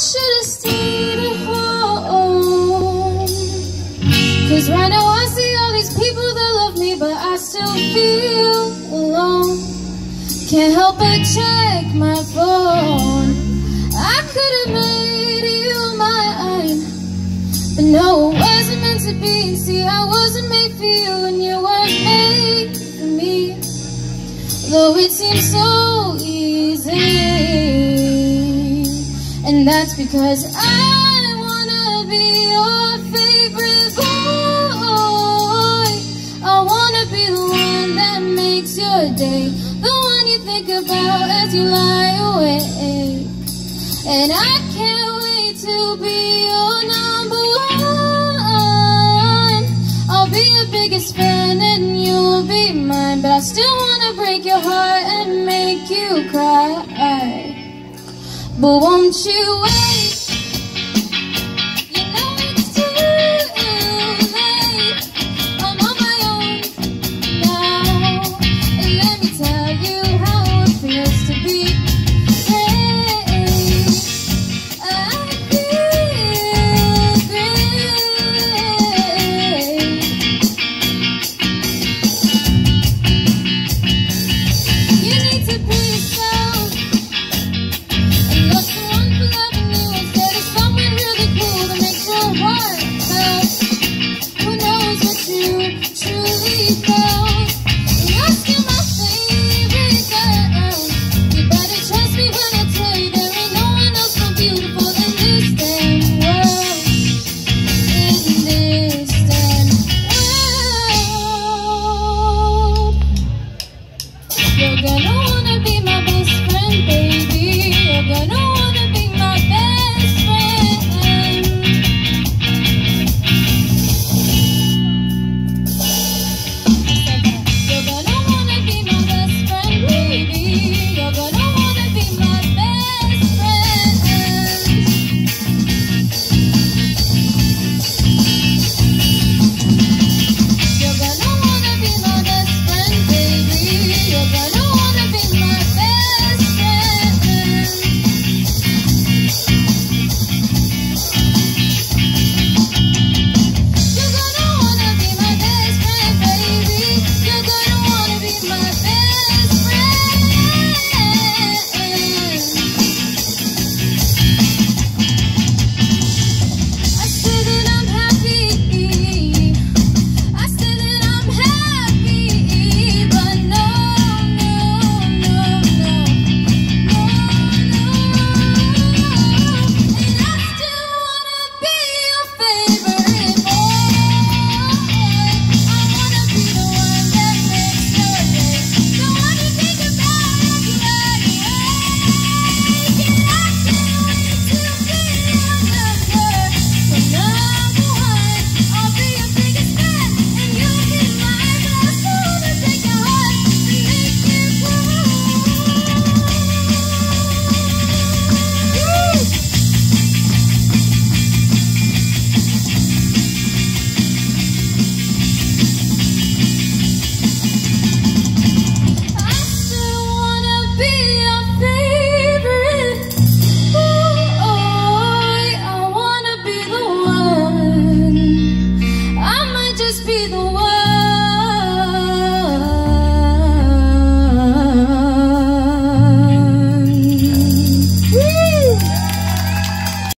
should have stayed at home. Cause right now I see all these people that love me, but I still feel alone. Can't help but check my phone. I could have made you mine, but no, it wasn't meant to be. See, I wasn't made for you, and you weren't made for me. Though it seems so And that's because I wanna be your favorite boy. I wanna be the one that makes your day, the one you think about as you lie awake. And I can't wait to be your number one. I'll be your biggest fan and you'll be mine, but I still wanna break your heart and make you cry. But won't you wait?